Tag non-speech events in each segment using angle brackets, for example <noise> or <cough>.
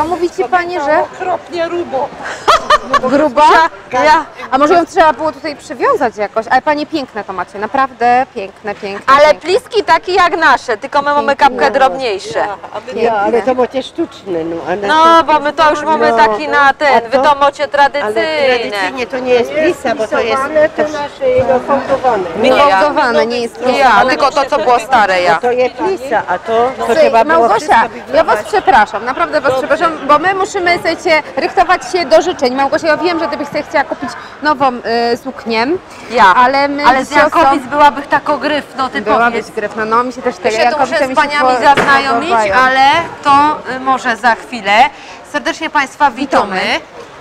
Co mówi ci pani, że Okropnie rubo. <laughs> gruba? Ja. A może ją trzeba było tutaj przywiązać jakoś? Ale panie piękne to macie, naprawdę piękne, piękne. Ale piękne. pliski takie jak nasze, tylko my mamy kapkę drobniejsze. Ja, ale to macie sztuczne, no. A No, bo my to już mamy No. taki na ten, to? wy to macie Ale tradycyjne. tradycyjnie to nie jest plisa, bo to jest... to nasze jego fałdowane. Nie, ja. Fałdowane, nie jest Nie ja, tylko to co było stare ja. To jest plisa, a to, to Słuchaj, trzeba było Małgosia, wszystko ja was przepraszam, naprawdę was przepraszam, bo my musimy, słuchajcie, rychtować się do życzeń. Małgosia, ja wiem, że ty byś sobie chciała kupić nową y, suknię, Ja. ale my Ale z Jankowic byłaby tako gryf, no ty Była powiedz. być gryfna, no mi się też Ja tego się tu muszę z paniami zaznajomić, ale to y, może za chwilę. Serdecznie Państwa witamy.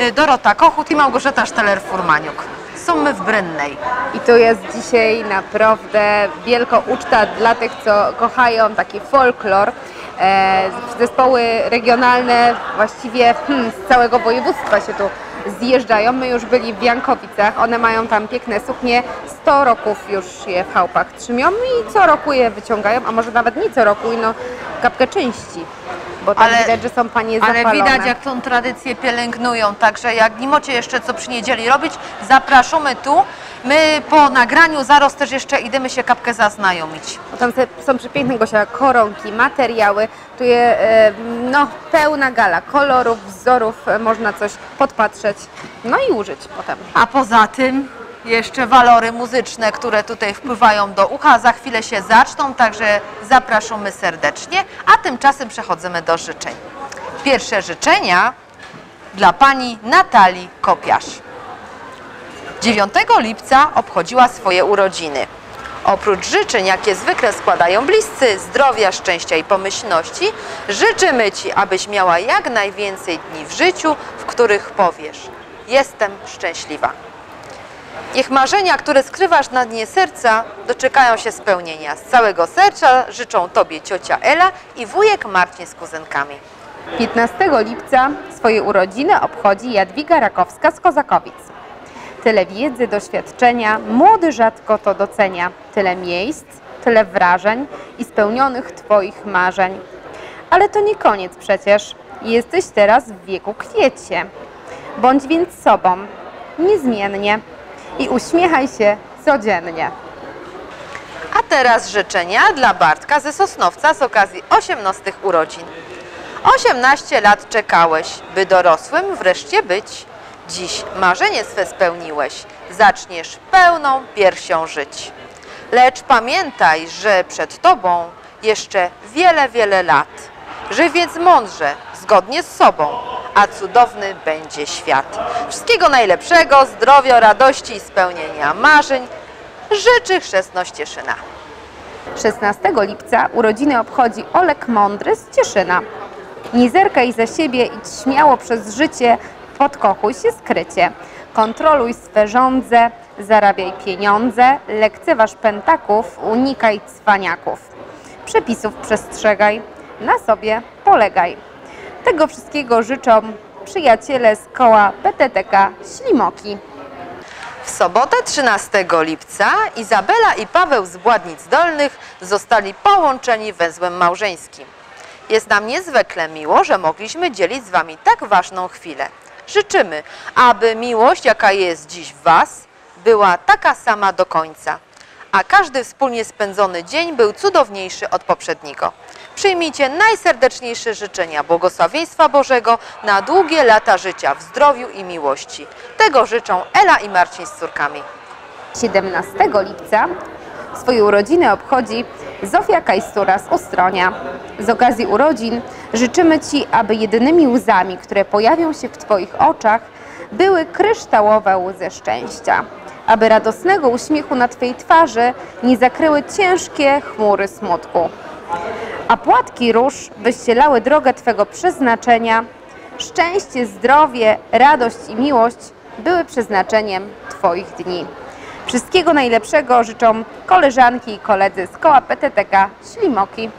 Y, Dorota Kochut i Małgorzata Szteler-Furmaniuk. Są my w Brynnej. I to jest dzisiaj naprawdę wielka uczta dla tych, co kochają taki folklor. E, zespoły regionalne właściwie hmm, z całego województwa się tu zjeżdżają. My już byli w Jankowicach, one mają tam piękne suknie, 100 roków już je w chałupach trzymią i co roku je wyciągają, a może nawet nie co roku, no kapkę części, bo Ale- widać, że są panie Ale zapalone. widać jak tą tradycję pielęgnują, także jak nie macie jeszcze co przy niedzieli robić, zapraszamy tu. My po nagraniu zaraz też jeszcze idziemy się kapkę zaznajomić. Tam są przepiękne Gosia, koronki, materiały, tu je e, no, pełna gala kolorów, wzorów, e, można coś podpatrzeć, no i użyć potem. A poza tym jeszcze walory muzyczne, które tutaj wpływają do ucha, za chwilę się zaczną, także zapraszamy serdecznie, a tymczasem przechodzimy do życzeń. Pierwsze życzenia dla pani Natalii Kopiarz. 9 lipca obchodziła swoje urodziny. Oprócz życzeń, jakie zwykle składają bliscy, zdrowia, szczęścia i pomyślności, życzymy Ci, abyś miała jak najwięcej dni w życiu, w których powiesz: Jestem szczęśliwa. Niech marzenia, które skrywasz na dnie serca, doczekają się spełnienia. Z całego serca życzą Tobie ciocia Ela i wujek Marcin z kuzynkami. 15 lipca swoje urodziny obchodzi Jadwiga Rakowska z Kozakowic. Tyle wiedzy, doświadczenia, młody rzadko to docenia. Tyle miejsc, tyle wrażeń i spełnionych Twoich marzeń. Ale to nie koniec przecież. Jesteś teraz w wieku kwiecie. Bądź więc sobą, niezmiennie i uśmiechaj się codziennie. A teraz życzenia dla Bartka ze Sosnowca z okazji 18 urodzin. 18 lat czekałeś, by dorosłym wreszcie być. Dziś marzenie swe spełniłeś, zaczniesz pełną piersią żyć. Lecz pamiętaj, że przed tobą jeszcze wiele, wiele lat. Żyj więc mądrze, zgodnie z sobą, a cudowny będzie świat. Wszystkiego najlepszego, zdrowia, radości i spełnienia marzeń życzy chrzestność Cieszyna. 16 lipca urodziny obchodzi Olek Mądry z Cieszyna. Nie zerkaj za siebie, idź śmiało przez życie, podkochuj się skrycie. Kontroluj swe żądze, zarabiaj pieniądze, lekceważ pętaków, unikaj cwaniaków. Przepisów przestrzegaj, na sobie polegaj. Tego wszystkiego życzą przyjaciele z koła PTTK Ślimoki. W sobotę 13 lipca Izabela i Paweł z Bładnic Dolnych zostali połączeni węzłem małżeńskim. Jest nam niezwykle miło, że mogliśmy dzielić z Wami tak ważną chwilę. Życzymy, aby miłość, jaka jest dziś w Was, była taka sama do końca, a każdy wspólnie spędzony dzień był cudowniejszy od poprzedniego. Przyjmijcie najserdeczniejsze życzenia błogosławieństwa Bożego na długie lata życia w zdrowiu i miłości. Tego życzą Ela i Marcin z córkami. 17 lipca swoje urodziny obchodzi Zofia Kajstura z Ostronia. Z okazji urodzin życzymy Ci, aby jedynymi łzami, które pojawią się w Twoich oczach, były kryształowe łzy szczęścia. Aby radosnego uśmiechu na Twojej twarzy nie zakryły ciężkie chmury smutku. A płatki róż wyścielały drogę Twego przeznaczenia. Szczęście, zdrowie, radość i miłość były przeznaczeniem Twoich dni. Wszystkiego najlepszego życzą koleżanki i koledzy z koła PTTK Ślimoki.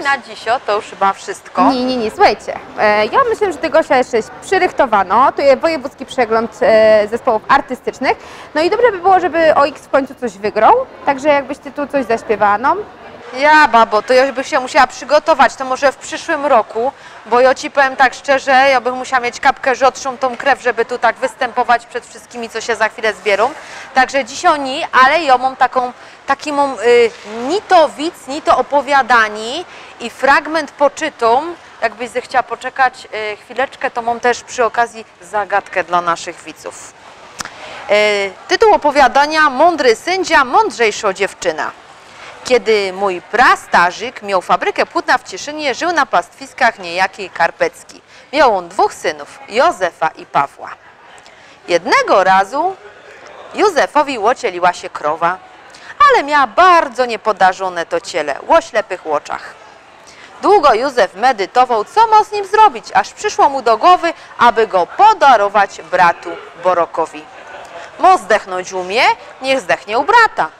I na dzisio to już chyba wszystko. Nie, nie, nie, słuchajcie, e, ja myślę, że tego jeszcze przyrychtowano, tu jest wojewódzki przegląd e, zespołów artystycznych, no i dobrze by było, żeby OX w końcu coś wygrał, także jakbyś ty tu coś zaśpiewała, no. Ja, babo, to ja bym się musiała przygotować, to może w przyszłym roku, bo ja ci powiem tak szczerze, ja bym musiała mieć kapkę rzodszą tą krew, żeby tu tak występować przed wszystkimi, co się za chwilę zbierą. Także dzisiaj nie, ale ja mam taką, taki mam y, ni to widz, ni to opowiadani i fragment poczytą, jakbyś zechciała poczekać y, chwileczkę, to mam też przy okazji zagadkę dla naszych widzów. Y, tytuł opowiadania Mądry sędzia, mądrzejsza dziewczyna. Kiedy mój prastarzyk miał fabrykę płótna w Cieszynie, żył na pastwiskach niejaki Karpecki. Miał on dwóch synów, Józefa i Pawła. Jednego razu Józefowi łocieliła się krowa, ale miała bardzo niepodarzone to ciele, ło ślepych łoczach. Długo Józef medytował, co ma z nim zrobić, aż przyszło mu do głowy, aby go podarować bratu Borokowi. Mo zdechnąć umie, niech zdechnie u brata.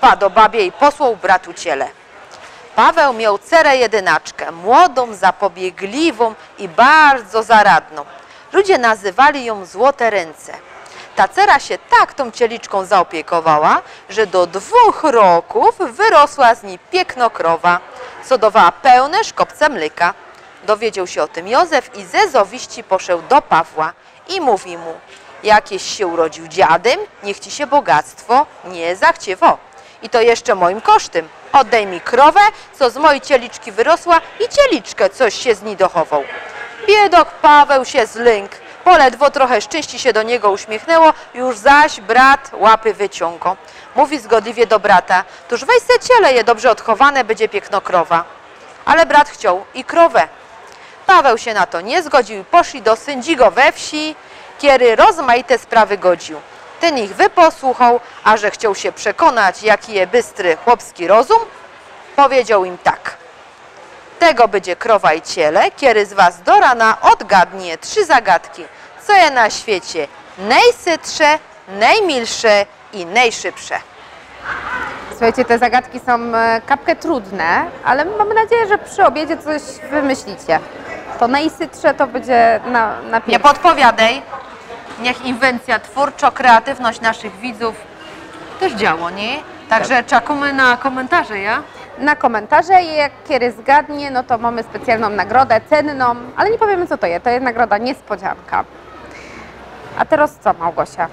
Padł babie i posłał bratu ciele. Paweł miał cerę jedynaczkę, młodą, zapobiegliwą i bardzo zaradną. Ludzie nazywali ją Złote Ręce. Ta cera się tak tą cieliczką zaopiekowała, że do dwóch roków wyrosła z niej piękno krowa, co dawała pełne szkopce mleka. Dowiedział się o tym Józef i ze zowiści poszedł do Pawła i mówi mu, jakieś się urodził dziadem, niech ci się bogactwo nie zachciewo. I to jeszcze moim kosztem. Oddaj mi krowę, co z mojej cieliczki wyrosła i cieliczkę, coś się z niej dochował. Biedok Paweł się zlękł. Poledwo trochę szczęści się do niego uśmiechnęło, już zaś brat łapy wyciągo. Mówi zgodliwie do brata, tuż weź se ciele je dobrze odchowane, będzie piękno krowa. Ale brat chciał i krowę. Paweł się na to nie zgodził i poszli do sędziego we wsi, kiedy rozmaite sprawy godził. Ten ich wyposłuchał, a że chciał się przekonać, jaki je bystry chłopski rozum, powiedział im tak. Tego będzie krowa i ciele, kiedy z was do rana odgadnie trzy zagadki, co je na świecie najsytsze, najmilsze i najszybsze. Słuchajcie, te zagadki są e, kapkę trudne, ale mamy nadzieję, że przy obiedzie coś wymyślicie. To najsytsze to będzie na, na Nie pierwsze. podpowiadaj, niech inwencja, twórczo, kreatywność naszych widzów też działo, nie? Także czekamy na komentarze, ja? Na komentarze i jak kiedy zgadnie, no to mamy specjalną nagrodę cenną, ale nie powiemy co to jest. To jest nagroda niespodzianka. A teraz co, Małgosia?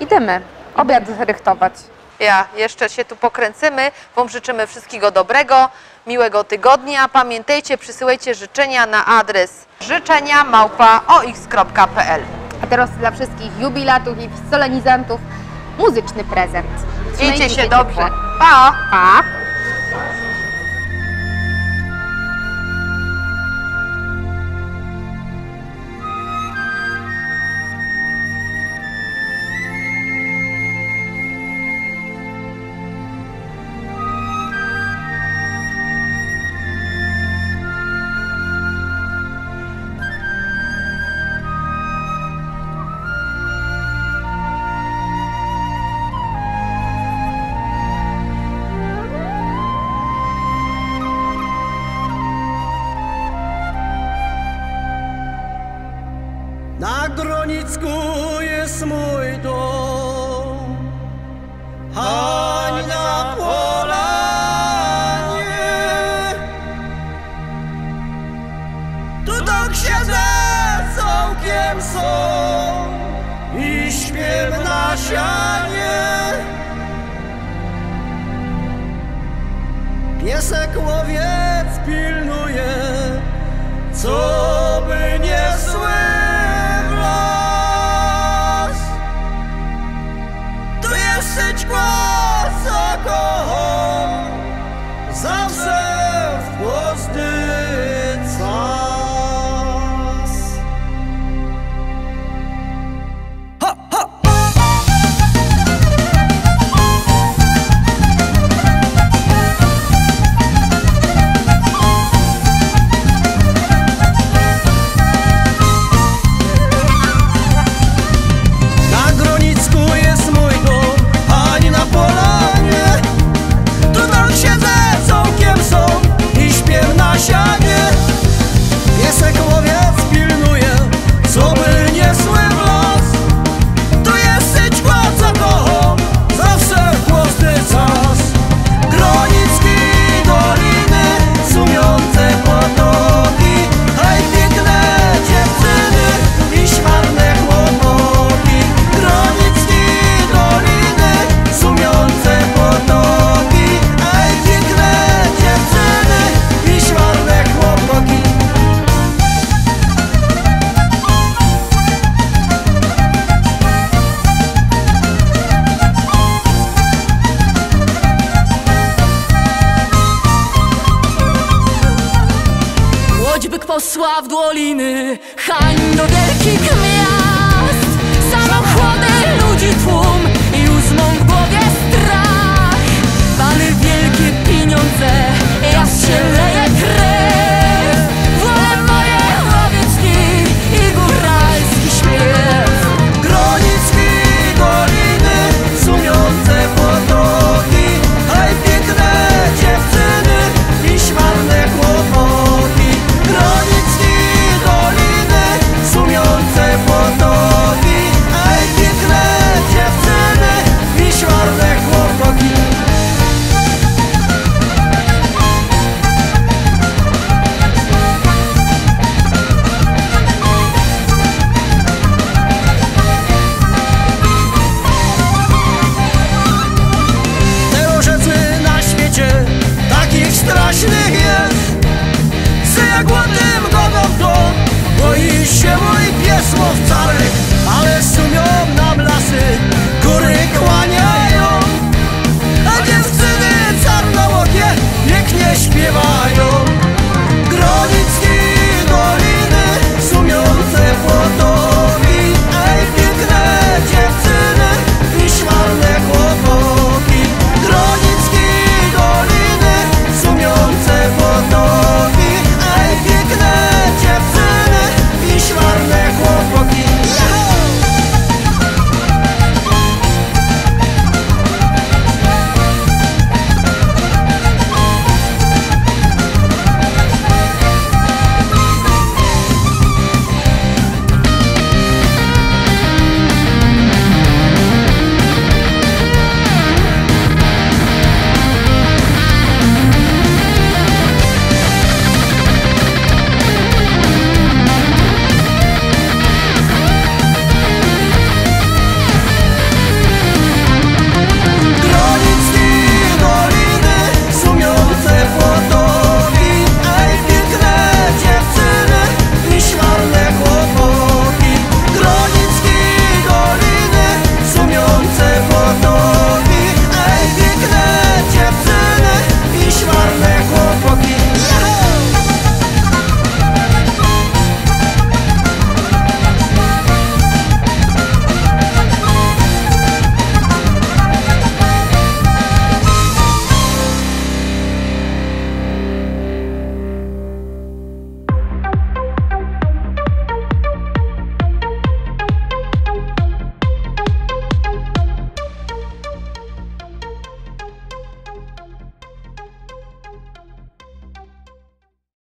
Idziemy obiad zrychtować. Ja jeszcze się tu pokręcimy. Wam życzymy wszystkiego dobrego, miłego tygodnia. Pamiętajcie, przysyłajcie życzenia na adres życzenia małpa ox.pl. Teraz dla wszystkich jubilatów i solenizantów muzyczny prezent. Trzymajcie się dobrze. Pa! Pa! Gronicku jest mój dom, ani na polanie. Tu tak siedzę całkiem są i śpiew na sianie. Piesek łowiec pilnuje, co by nie słył jest Sław w doliny Hań do wielkich miast. Samochłody ludzi tłum.